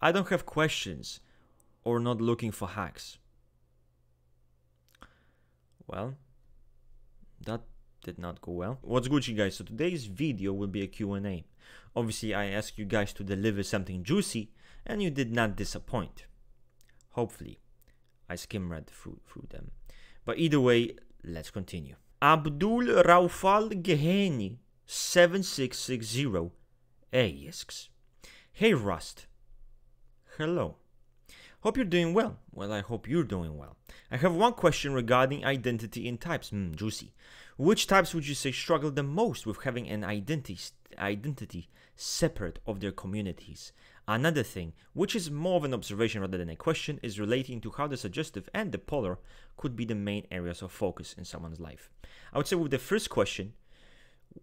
I don't have questions or not looking for hacks. Well, that did not go well. What's Gucci guys? So today's video will be a Q&A. Obviously, I asked you guys to deliver something juicy and you did not disappoint. Hopefully, I skim read through, through them. But either way, let's continue. Abdul Raufal Geheni 7660 asks, Hey Rust. Hello. Hope you're doing well. Well, I hope you're doing well. I have one question regarding identity in types. Hmm, juicy. Which types would you say struggle the most with having an identity identity separate of their communities? Another thing, which is more of an observation rather than a question, is relating to how the suggestive and the polar could be the main areas of focus in someone's life. I would say with the first question,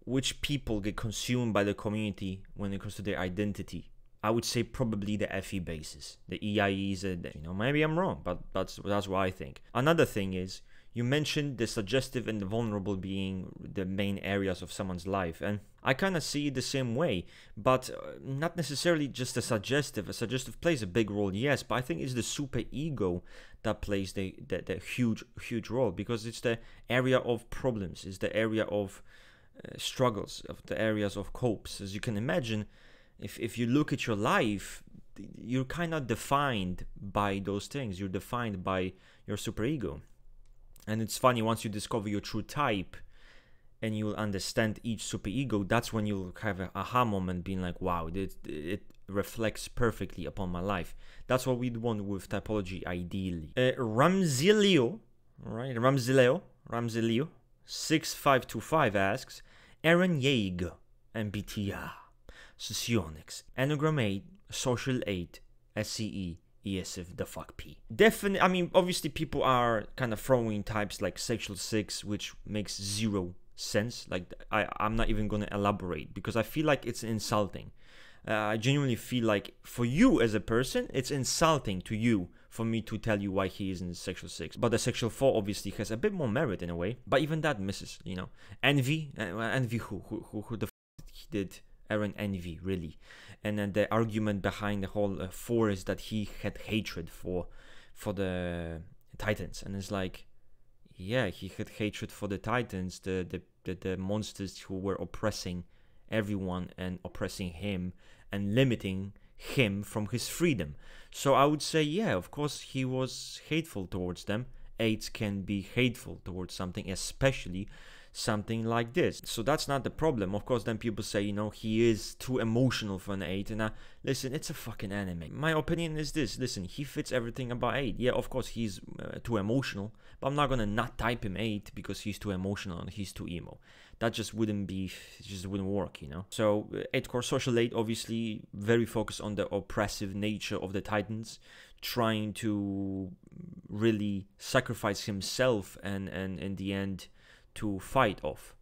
which people get consumed by the community when it comes to their identity I would say probably the FE basis, the EIEs. Uh, you know, maybe I'm wrong, but that's that's what I think. Another thing is you mentioned the suggestive and the vulnerable being the main areas of someone's life, and I kind of see it the same way, but uh, not necessarily just the suggestive. A suggestive plays a big role, yes, but I think it's the super ego that plays the, the, the huge huge role because it's the area of problems, it's the area of uh, struggles, of the areas of copes. As you can imagine, if if you look at your life you're kind of defined by those things. You're defined by your superego. And it's funny once you discover your true type and you'll understand each superego that's when you'll have a aha moment being like wow it, it reflects perfectly upon my life. That's what we'd want with typology ideally. Uh, ramzilio right? Ramzilio ramzilio 6525 asks Eren Yeager MBTI Socionics, Enneagram 8, Social 8, SEE, ESF, the fuck P. Definitely, I mean, obviously people are kind of throwing types like Sexual 6, which makes zero sense. Like, I, I'm not even going to elaborate because I feel like it's insulting. Uh, I genuinely feel like for you as a person, it's insulting to you for me to tell you why he is in sexual six. But the sexual four obviously has a bit more merit in a way. But even that misses, you know. Envy, uh, envy who, who, who, who the f- he did Eren envy really, and then the argument behind the whole uh, four is that he had hatred for for the Titans, and it's like, yeah, he had hatred for the Titans, the the the, the monsters who were oppressing everyone and oppressing him and limiting him from his freedom. So I would say, yeah, of course he was hateful towards them. Eights can be hateful towards something, especially something like this. So that's not the problem. Of course, then people say, you know, he is too emotional for an 8. And uh, listen, it's a fucking anime. My opinion is this listen, he fits everything about 8. Yeah, of course, he's uh, too emotional, but I'm not gonna not type him 8 because he's too emotional and he's too emo. That just wouldn't be, just wouldn't work, you know? So, uh, 8 core social 8, obviously, very focused on the oppressive nature of the Titans, trying to really sacrifice himself and, and in the end, to fight off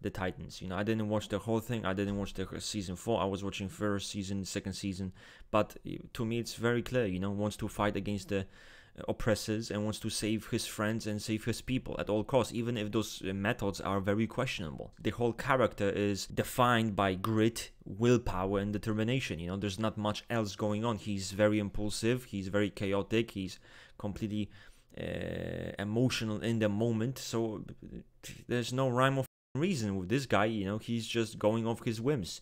the Titans. You know, I didn't watch the whole thing. I didn't watch the season four. I was watching first season, second season. But eh, to me, it's very clear. You know, wants to fight against the eh, oppressors and wants to save his friends and save his people at all costs, even if those eh, methods are very questionable. The whole character is defined by grit, willpower, and determination. You know, there's not much else going on. He's very impulsive. He's very chaotic. He's completely uh, emotional in the moment. So there's no rhyme or reason with this guy. You know, he's just going off his whims.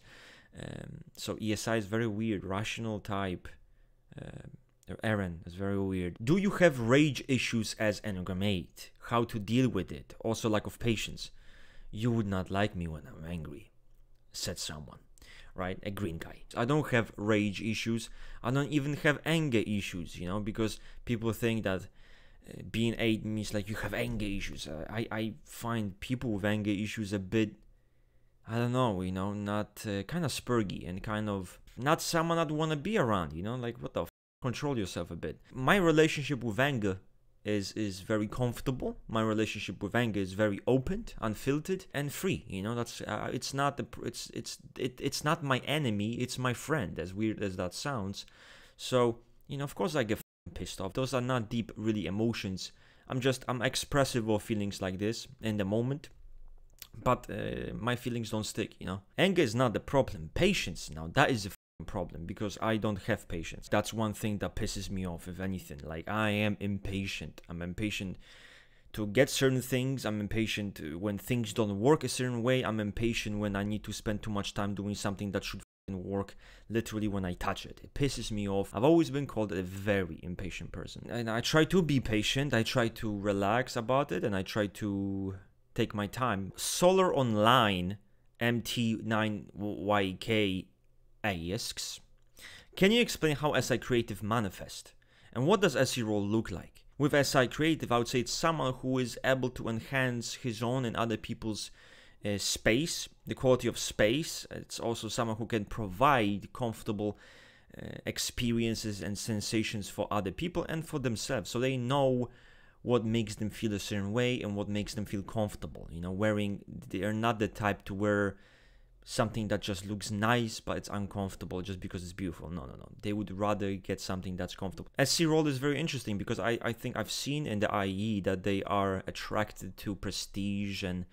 Um, so ESI is very weird. Rational type. Uh, Eren is very weird. Do you have rage issues as Enneagram 8? How to deal with it? Also lack of patience. You would not like me when I'm angry, said someone. Right? A green guy. I don't have rage issues. I don't even have anger issues, you know, because people think that being eight means like you have anger issues. I I find people with anger issues a bit, I don't know, you know, not uh, kind of spurgy and kind of not someone I'd want to be around. You know, like what the f- control yourself a bit. My relationship with anger is is very comfortable. My relationship with anger is very open, unfiltered, and free. You know, that's uh, it's not the it's it's it, it's not my enemy. It's my friend. As weird as that sounds. So you know, of course, I get pissed off. Those are not deep, really emotions. I'm just, I'm expressive of feelings like this in the moment. But uh, my feelings don't stick, you know. Anger is not the problem. Patience, now, that is the problem because I don't have patience. That's one thing that pisses me off, if anything. Like, I am impatient. I'm impatient to get certain things. I'm impatient when things don't work a certain way. I'm impatient when I need to spend too much time doing something that should work literally when I touch it. It pisses me off. I've always been called a very impatient person. And I try to be patient. I try to relax about it and I try to take my time. Solar Online MT9YK asks, Can you explain how SI Creative manifest? And what does SE role look like? With SI Creative, I would say it's someone who is able to enhance his own and other people's uh, space, the quality of space. It's also someone who can provide comfortable uh, experiences and sensations for other people and for themselves. So they know what makes them feel a certain way and what makes them feel comfortable. You know, wearing, they are not the type to wear something that just looks nice but it's uncomfortable just because it's beautiful. No, no, no. They would rather get something that's comfortable. SE role is very interesting because I, I think I've seen in the IE that they are attracted to prestige and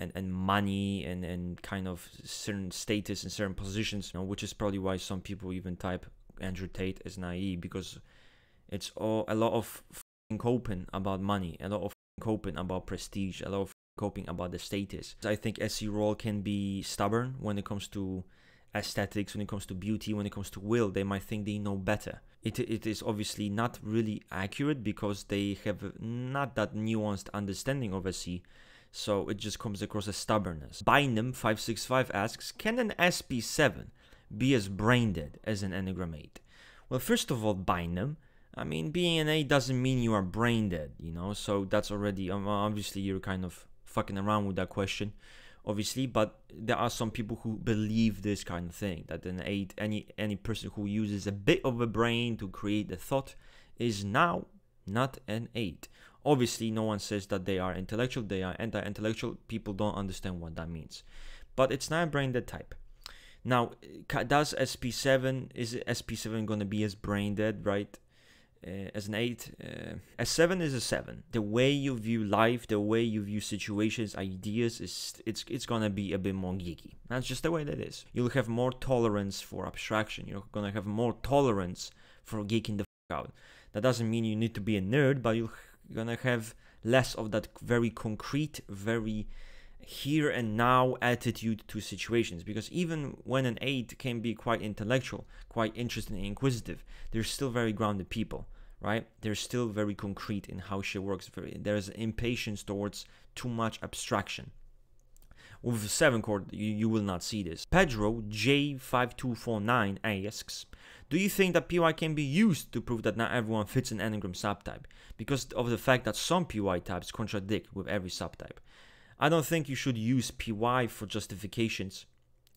and, and money and, and kind of certain status and certain positions, you know, which is probably why some people even type Andrew Tate as IE because it's all a lot of coping about money, a lot of coping about prestige, a lot of coping about the status. I think SE role can be stubborn when it comes to aesthetics, when it comes to beauty, when it comes to will. They might think they know better. It, it is obviously not really accurate because they have not that nuanced understanding of SE so it just comes across as stubbornness. Bynum565 asks, can an SP7 be as brain dead as an Enneagram 8? Well, first of all, Bynum, I mean, being an 8 doesn't mean you are brain dead, you know, so that's already, um, obviously, you're kind of fucking around with that question, obviously, but there are some people who believe this kind of thing, that an 8, any, any person who uses a bit of a brain to create a thought is now not an 8. Obviously, no one says that they are intellectual, they are anti intellectual. People don't understand what that means. But it's not a brain dead type. Now, does SP7, is SP7 going to be as brain dead, right? Uh, as an 8, uh, a 7 is a 7. The way you view life, the way you view situations, ideas, is it's it's going to be a bit more geeky. That's just the way that is. You'll have more tolerance for abstraction. You're going to have more tolerance for geeking the out. That doesn't mean you need to be a nerd, but you'll you're gonna have less of that very concrete, very here and now attitude to situations because even when an 8 can be quite intellectual, quite interested and inquisitive, they're still very grounded people, right? They're still very concrete in how shit works. There's impatience towards too much abstraction. With a 7 chord, you, you will not see this. Pedro J5249 asks, do you think that PY can be used to prove that not everyone fits an Enneagram subtype because of the fact that some PY types contradict with every subtype? I don't think you should use PY for justifications.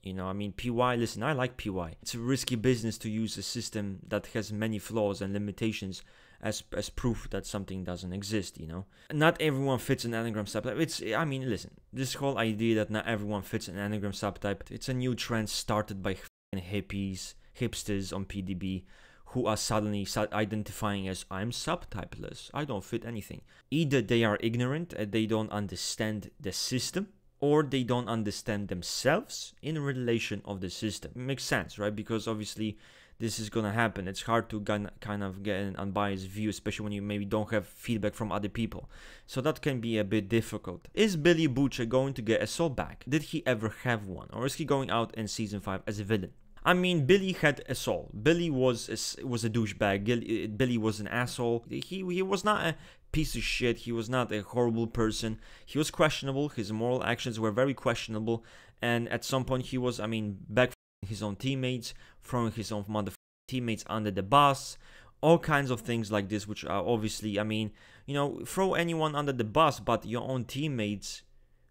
You know, I mean, PY, listen, I like PY. It's a risky business to use a system that has many flaws and limitations as, as proof that something doesn't exist, you know? Not everyone fits an Enneagram subtype. It's, I mean, listen, this whole idea that not everyone fits an Enneagram subtype, it's a new trend started by hippies hipsters on PDB who are suddenly identifying as I'm subtypeless, I don't fit anything. Either they are ignorant and they don't understand the system, or they don't understand themselves in relation of the system. Makes sense, right? Because obviously this is gonna happen. It's hard to kind of get an unbiased view, especially when you maybe don't have feedback from other people. So that can be a bit difficult. Is Billy Butcher going to get a soul back? Did he ever have one? Or is he going out in season 5 as a villain? I mean, Billy had a soul. Billy was a, was a douchebag. Uh, Billy was an asshole. He he was not a piece of shit. He was not a horrible person. He was questionable. His moral actions were very questionable. And at some point, he was, I mean, back his own teammates, throwing his own mother teammates under the bus, all kinds of things like this, which are obviously, I mean, you know, throw anyone under the bus, but your own teammates,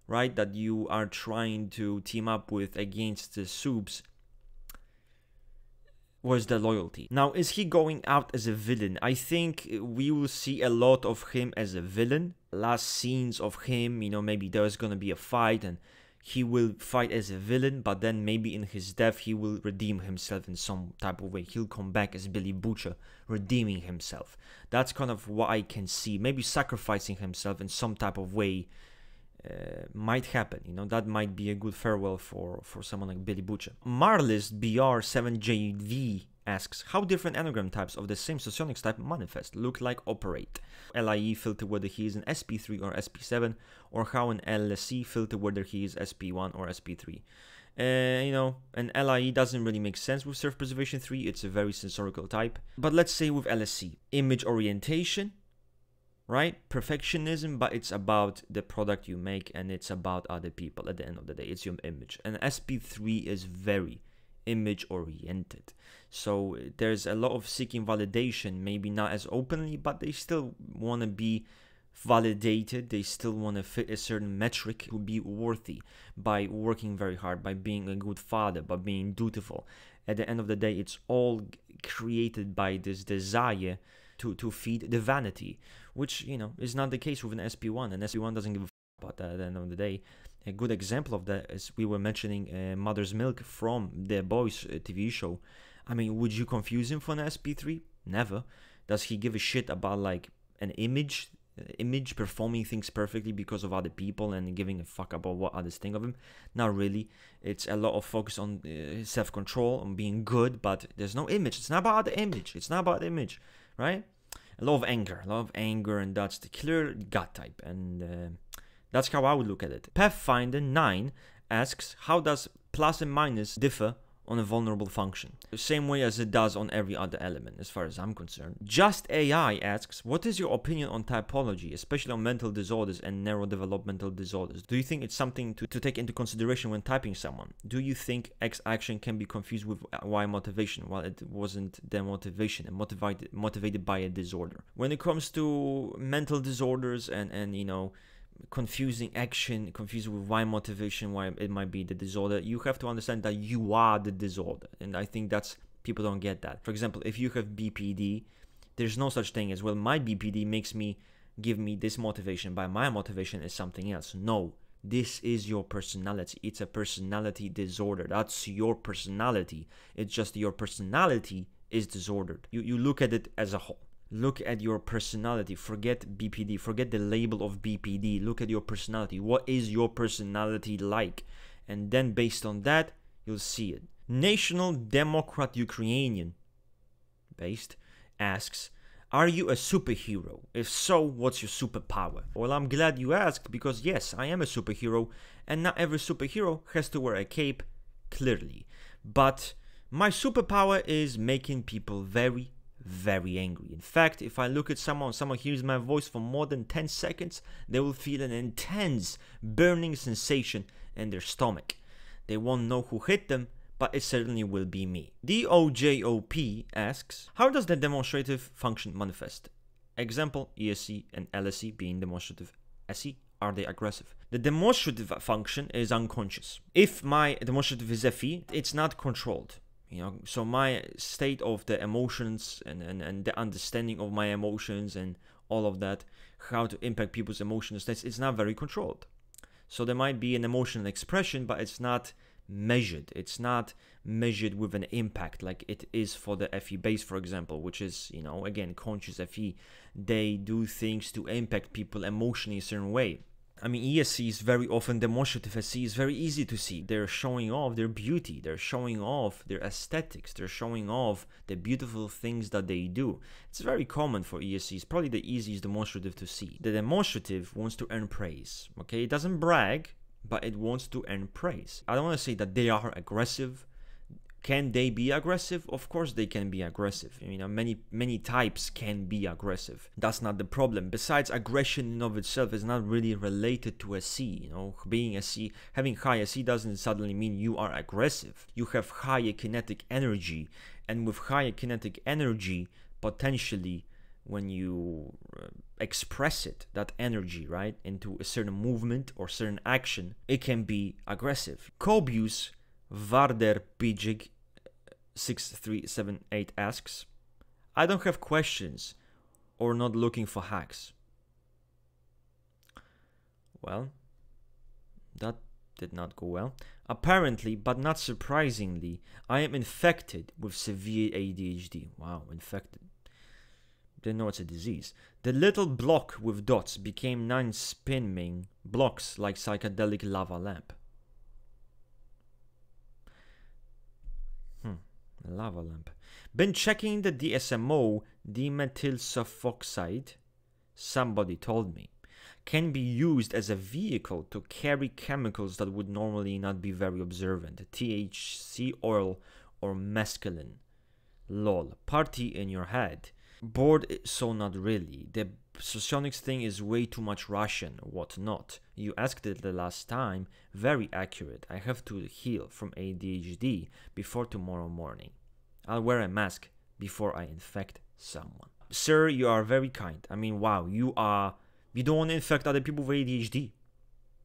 right, that you are trying to team up with against the soups was the loyalty. Now, is he going out as a villain? I think we will see a lot of him as a villain. Last scenes of him, you know, maybe there's gonna be a fight and he will fight as a villain, but then maybe in his death he will redeem himself in some type of way. He'll come back as Billy Butcher, redeeming himself. That's kind of what I can see. Maybe sacrificing himself in some type of way uh, might happen. You know that might be a good farewell for for someone like Billy Butcher. Marlist BR7JV asks how different Enneagram types of the same socionics type manifest, look like, operate. LIE filter whether he is an SP3 or SP7, or how an LSE filter whether he is SP1 or SP3. Uh, you know, an LIE doesn't really make sense with Self Preservation 3, it's a very sensorical type. But let's say with LSE, image orientation, right? Perfectionism, but it's about the product you make and it's about other people at the end of the day. It's your image. And SP3 is very image oriented. So there's a lot of seeking validation, maybe not as openly, but they still want to be validated. They still want to fit a certain metric to be worthy by working very hard, by being a good father, by being dutiful. At the end of the day, it's all created by this desire to, to feed the vanity, which, you know, is not the case with an SP1. And SP1 doesn't give a f- about that at the end of the day. A good example of that is we were mentioning uh, Mother's Milk from the Boys uh, TV show. I mean, would you confuse him for an SP3? Never. Does he give a shit about like an image, uh, image performing things perfectly because of other people and giving a fuck about what others think of him? Not really. It's a lot of focus on uh, self-control, on being good, but there's no image. It's not about the image. It's not about the image, right? A lot of anger, a lot of anger, and that's the clear gut type, and uh, that's how I would look at it. Pathfinder 9 asks, how does plus and minus differ on a vulnerable function? The same way as it does on every other element, as far as I'm concerned. Just AI asks, what is your opinion on typology, especially on mental disorders and neurodevelopmental disorders? Do you think it's something to, to take into consideration when typing someone? Do you think X action can be confused with Y motivation while it wasn't their motivation and motivated motivated by a disorder? When it comes to mental disorders and, and you know, confusing action, confused with why motivation, why it might be the disorder. You have to understand that you are the disorder, and I think that's people don't get that. For example, if you have BPD, there's no such thing as well. My BPD makes me give me this motivation, but my motivation is something else. No, this is your personality. It's a personality disorder. That's your personality. It's just your personality is disordered. You you look at it as a whole look at your personality. Forget bpd forget the label of bpd look at your personality. What is your personality like? And then based on that you'll see it. National democrat ukrainian based asks are you a superhero? If so what's your superpower? Well i'm glad you asked because yes i am a superhero and not every superhero has to wear a cape clearly. But my superpower is making people very very angry. In fact, if I look at someone, someone hears my voice for more than 10 seconds, they will feel an intense burning sensation in their stomach. They won't know who hit them, but it certainly will be me. DOJOP asks, how does the demonstrative function manifest? Example, ESE and LSE being demonstrative SE, are they aggressive? The demonstrative function is unconscious. If my demonstrative is FE, it's not controlled you know so my state of the emotions and, and, and the understanding of my emotions and all of that how to impact people's emotions states it's not very controlled. So there might be an emotional expression but it's not measured. It's not measured with an impact like it is for the fe base for example which is you know again conscious fe they do things to impact people emotionally a certain way I mean, ESE is very often demonstrative SE is very easy to see. They're showing off their beauty, they're showing off their aesthetics, they're showing off the beautiful things that they do. It's very common for ESE, it's probably the easiest demonstrative to see. The demonstrative wants to earn praise, okay? It doesn't brag, but it wants to earn praise. I don't want to say that they are aggressive can they be aggressive? Of course they can be aggressive. You know many many types can be aggressive. That's not the problem. Besides aggression in of itself is not really related to a c you know being a c having high c doesn't suddenly mean you are aggressive. You have higher kinetic energy and with higher kinetic energy potentially when you uh, express it that energy right into a certain movement or certain action it can be aggressive. Cobius Varder Pijig 6378 asks, I don't have questions or not looking for hacks. Well, that did not go well. Apparently, but not surprisingly, I am infected with severe ADHD. Wow, infected. Didn't know it's a disease. The little block with dots became nine spinning blocks like psychedelic lava lamp. Lava lamp. Been checking the DSMO, dimethyl sulfoxide. Somebody told me can be used as a vehicle to carry chemicals that would normally not be very observant THC oil or mescaline. Lol, party in your head. Bored, so not really. The Socionics thing is way too much Russian, what not. You asked it the last time, very accurate. I have to heal from ADHD before tomorrow morning. I'll wear a mask before I infect someone. Sir, you are very kind. I mean, wow, you are we don't want to infect other people with ADHD,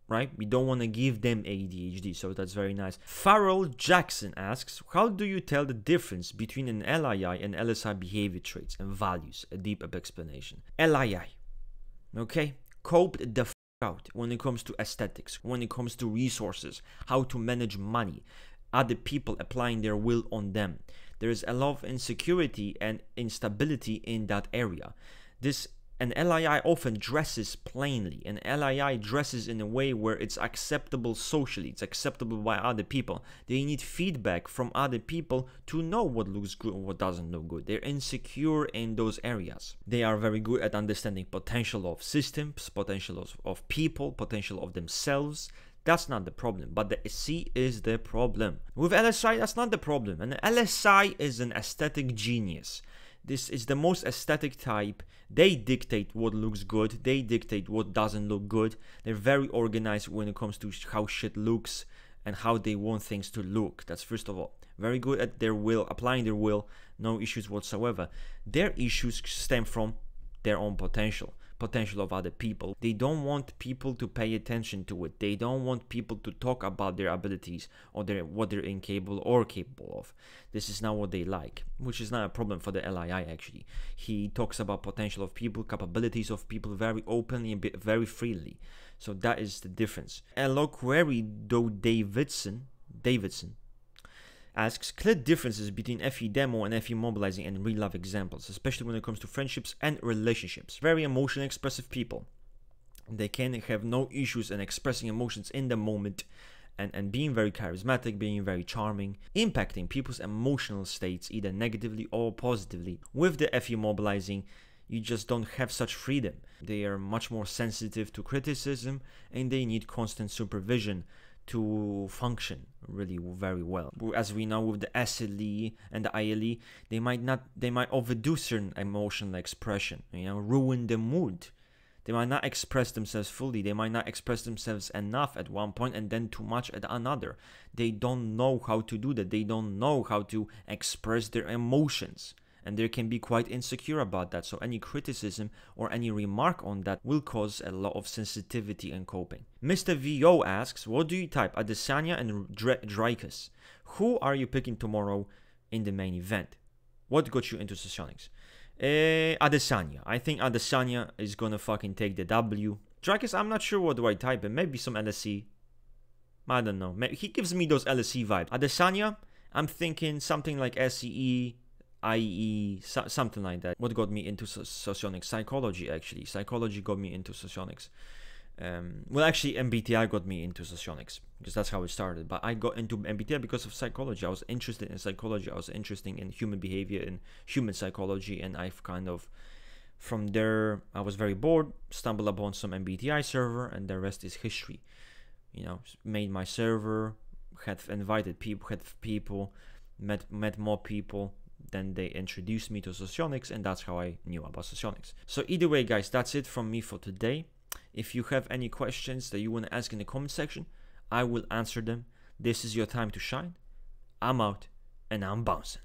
right? We don't want to give them ADHD, so that's very nice. Farrell Jackson asks, how do you tell the difference between an LII and LSI behavior traits and values? A deep explanation. LII, okay? Coped the out when it comes to aesthetics, when it comes to resources, how to manage money, other people applying their will on them. There is a lot of insecurity and instability in that area. This an LII often dresses plainly. An LII dresses in a way where it's acceptable socially, it's acceptable by other people. They need feedback from other people to know what looks good and what doesn't look good. They're insecure in those areas. They are very good at understanding potential of systems, potential of, of people, potential of themselves. That's not the problem, but the C is the problem. With LSI, that's not the problem. And LSI is an aesthetic genius. This is the most aesthetic type. They dictate what looks good. They dictate what doesn't look good. They're very organized when it comes to how shit looks and how they want things to look. That's first of all. Very good at their will, applying their will, no issues whatsoever. Their issues stem from their own potential potential of other people. They don't want people to pay attention to it. They don't want people to talk about their abilities or their what they're incapable or capable of. This is not what they like, which is not a problem for the LII actually. He talks about potential of people, capabilities of people very openly and very freely. So that is the difference. Eloquery though Davidson, Davidson asks clear differences between FE demo and FE mobilizing and real life examples, especially when it comes to friendships and relationships. Very emotionally expressive people. They can have no issues in expressing emotions in the moment and, and being very charismatic, being very charming, impacting people's emotional states either negatively or positively. With the FE mobilizing, you just don't have such freedom. They are much more sensitive to criticism and they need constant supervision to function really very well. As we know with the SLE and the ILE, they might not they might overdo certain emotional expression, you know, ruin the mood. They might not express themselves fully. They might not express themselves enough at one point and then too much at another. They don't know how to do that. They don't know how to express their emotions and they can be quite insecure about that. So any criticism or any remark on that will cause a lot of sensitivity and coping. Mr. VO asks, what do you type? Adesanya and Dricus. Who are you picking tomorrow in the main event? What got you into Socionics? Uh, Adesanya. I think Adesanya is gonna fucking take the W. Dricus, I'm not sure what do I type in. Maybe some LSE. I don't know. He gives me those LSE vibes. Adesanya, I'm thinking something like SCE, IE, so, something like that. What got me into socionics? Psychology, actually. Psychology got me into socionics. Um, well, actually, MBTI got me into socionics because that's how it started. But I got into MBTI because of psychology. I was interested in psychology. I was interested in human behavior and human psychology, and I've kind of from there I was very bored. Stumbled upon some MBTI server, and the rest is history. You know, made my server, had invited people, had people, met met more people, then they introduced me to Socionics, and that's how I knew about Socionics. So either way, guys, that's it from me for today. If you have any questions that you want to ask in the comment section, I will answer them. This is your time to shine. I'm out, and I'm bouncing.